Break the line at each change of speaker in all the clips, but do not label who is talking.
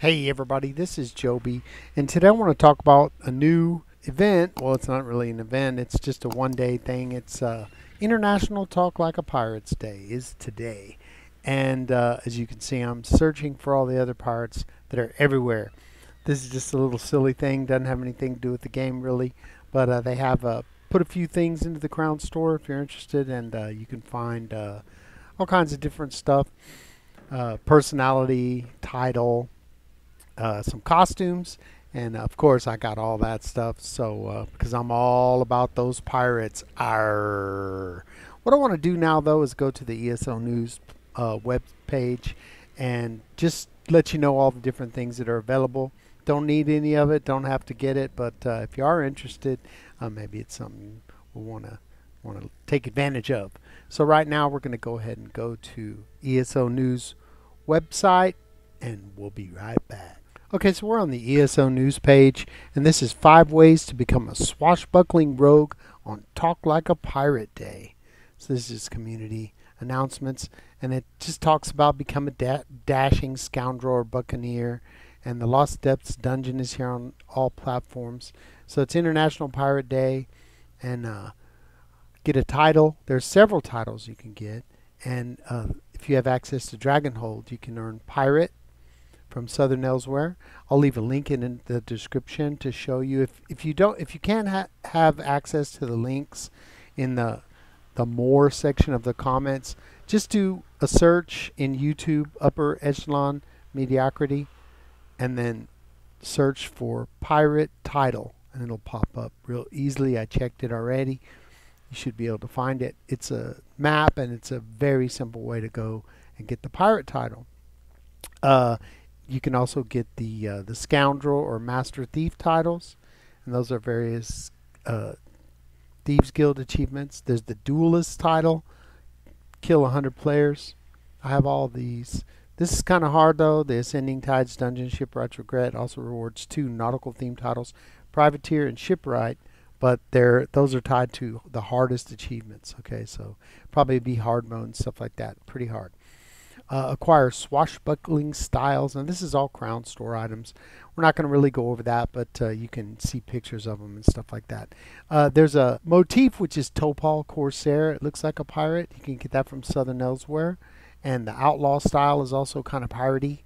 Hey everybody, this is Joby, and today I want to talk about a new event. Well, it's not really an event; it's just a one-day thing. It's uh, International Talk Like a Pirates Day is today, and uh, as you can see, I'm searching for all the other pirates that are everywhere. This is just a little silly thing; doesn't have anything to do with the game really, but uh, they have uh, put a few things into the Crown Store if you're interested, and uh, you can find uh, all kinds of different stuff, personality, title uh, some costumes, and of course I got all that stuff. So uh, because I'm all about those pirates. Arr. What I want to do now though is go to the ESO News uh, web page and just let you know all the different things that are available. Don't need any of it. Don't have to get it. But uh, if you are interested, uh, maybe it's something we want to want to take advantage of. So right now we're going to go ahead and go to ESO News website, and we'll be right back. Okay, so we're on the ESO news page, and this is five ways to become a swashbuckling rogue on Talk Like a Pirate Day. So this is community announcements, and it just talks about become a da- dashing scoundrel or buccaneer. And the Lost Depths dungeon is here on all platforms. So it's International Pirate Day, and uh, get a title. There's several titles you can get, and uh, if you have access to Dragonhold, you can earn pirate from Southern Elsweyr. I'll leave a link in, the description to show you if, if you don't if you can't ha have access to the links in the the more section of the comments, just do a search in YouTube upper echelon mediocrity and then search for pirate title and it'll pop up real easily. I checked it already. You should be able to find it. It's a map and it's a very simple way to go and get the pirate title. Uh, you can also get the uh, the scoundrel or master thief titles, and those are various uh, thieves guild achievements. There's the duelist title, kill 100 players. I have all these. This is kind of hard though. The Ascending Tides Dungeon Shipwright's Regret also rewards two nautical themed titles, Privateer and Shipwright, but they're those are tied to the hardest achievements. Okay, so probably be hard mode and stuff like that. Pretty hard uh, acquire swashbuckling styles. And this is all Crown Store items. We're not going to really go over that, but uh, you can see pictures of them and stuff like that. Uh, there's a motif which is Topal Corsair. It looks like a pirate. You can get that from Southern Elsweyr. And the outlaw style is also kind of piratey.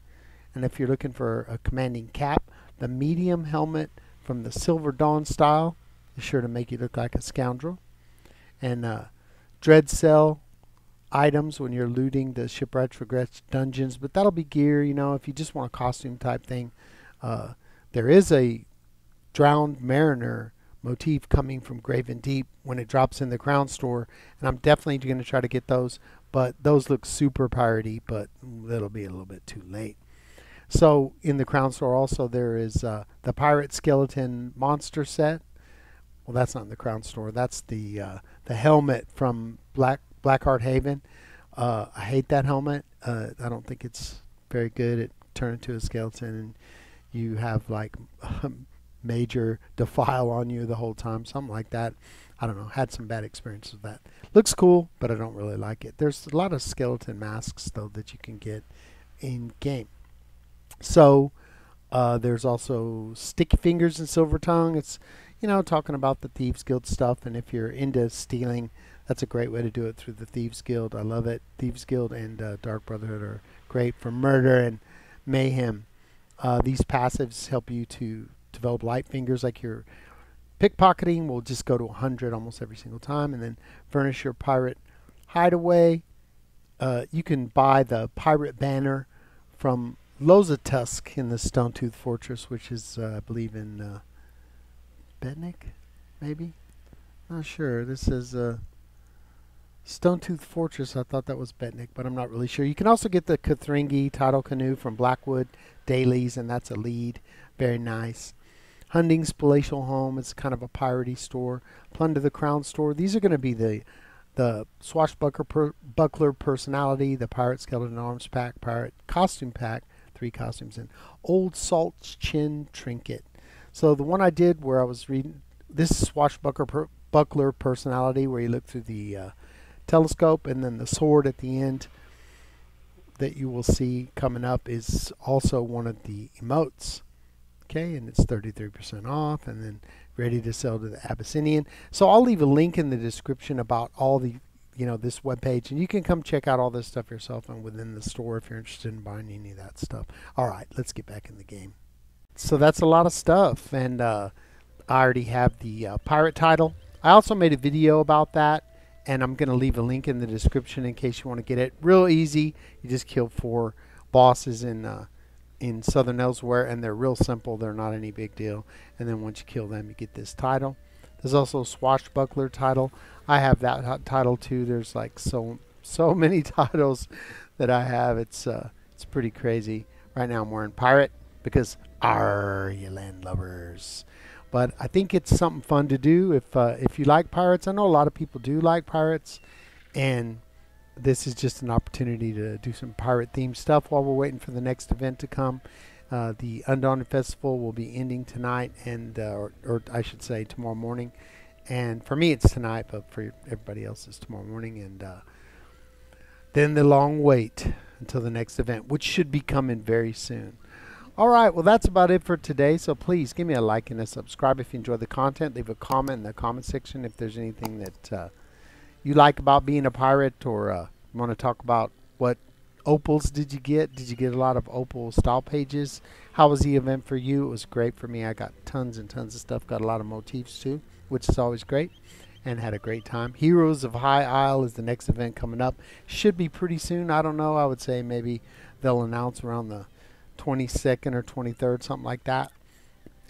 And if you're looking for a commanding cap, the medium helmet from the Silver Dawn style is sure to make you look like a scoundrel. And uh, Dreadsail items when you're looting the Shipwrights Regrets dungeons, but that'll be gear, you know, if you just want a costume type thing. Uh, there is a drowned mariner motif coming from Graven Deep when it drops in the Crown Store, and I'm definitely going to try to get those, but those look super piratey, but it'll be a little bit too late. So in the Crown Store also there is uh, the Pirate Skeleton Monster set. Well, that's not in the Crown Store. That's the uh, the helmet from Black Blackheart Haven. Uh, I hate that helmet. Uh, I don't think it's very good. It turned into a skeleton, and you have like major defile on you the whole time, something like that. I don't know. Had some bad experiences with that. Looks cool, but I don't really like it. There's a lot of skeleton masks though that you can get in game. So uh, there's also Sticky Fingers and Silver Tongue. It's you know talking about the Thieves Guild stuff, and if you're into stealing that's a great way to do it through the Thieves Guild. I love it. Thieves Guild and uh, Dark Brotherhood are great for murder and mayhem. Uh, these passives help you to develop light fingers like your pickpocketing will just go to 100 almost every single time and then furnish your pirate hideaway. Uh, you can buy the pirate banner from Lozatusk in the Stone Tooth Fortress, which is, uh, I believe, in uh, Betnikh, maybe? Not sure. This is uh, Stone Tooth Fortress, I thought that was Betnikh, but I'm not really sure. You can also get the Kothringi Tidal Canoe from Blackwood Dailies, and that's a lead. Very nice. Hunding's Palatial Home, it's kind of a piratey store. Plunder the Crown Store. These are going to be the the swashbuckler per, buckler personality, the pirate skeleton arms pack, pirate costume pack, three costumes, and old salt's chin trinket. So the one I did where I was reading this swashbuckler per, buckler personality, where you look through the uh, telescope and then the sword at the end. that you will see coming up is also one of the emotes. Okay, and it's 33% off, and then ready to sell to the Abyssinian. So I'll leave a link in the description about all the, you know, this web page, and you can come check out all this stuff yourself and within the store if you're interested in buying any of that stuff. All right, let's get back in the game. So that's a lot of stuff, and uh, I already have the uh, pirate title. I also made a video about that, and I'm going to leave a link in the description in case you want to get it. Real easy. You just kill four bosses in uh, in Southern Elsweyr, and they're real simple. They're not any big deal. And then once you kill them, you get this title. There's also a Swashbuckler title. I have that title too. There's like so so many titles that I have. It's uh, it's pretty crazy. Right now I'm wearing pirate because are you land lovers? But I think it's something fun to do if uh, if you like pirates. I know a lot of people do like pirates, and this is just an opportunity to do some pirate themed stuff while we're waiting for the next event to come. Uh, the Undaunted Festival will be ending tonight, and uh, or, or, I should say tomorrow morning. And for me, it's tonight, but for everybody else, it's tomorrow morning. And uh, then the long wait until the next event, which should be coming very soon. All right, well, that's about it for today. So please give me a like and a subscribe if you enjoy the content. Leave a comment in the comment section if there's anything that uh, you like about being a pirate or uh, want to talk about what opals did you get? Did you get a lot of opal style pages? How was the event for you? It was great for me. I got tons and tons of stuff. Got a lot of motifs too, which is always great. And had a great time. Heroes of High Isle is the next event coming up. Should be pretty soon. I don't know. I would say maybe they'll announce around the 22nd or 23rd, something like that.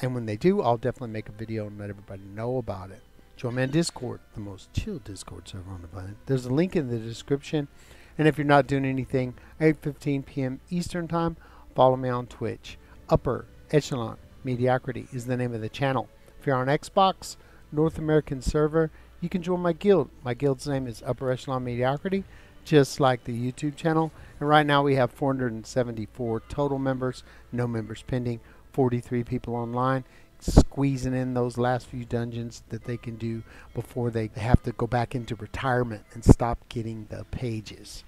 And when they do, I'll definitely make a video and let everybody know about it. Join me on Discord, the most chill Discord server on the planet. There's a link in the description. And if you're not doing anything, 8:15 p.m. Eastern Time, follow me on Twitch. Upper Echelon Mediocrity is the name of the channel. If you're on Xbox, North American server, you can join my guild. My guild's name is Upper Echelon Mediocrity just like the YouTube channel. And right now we have 474 total members, no members pending, 43 people online, squeezing in those last few dungeons that they can do before they have to go back into retirement and stop getting the pages.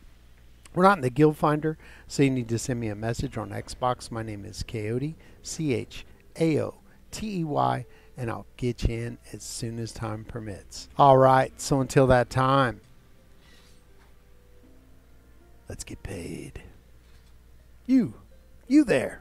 We're not in the Guild Finder, so you need to send me a message on Xbox. My name is Coyote, C H A O T E Y, and I'll get you in as soon as time permits. All right, so until that time, Let's get paid. You, you there.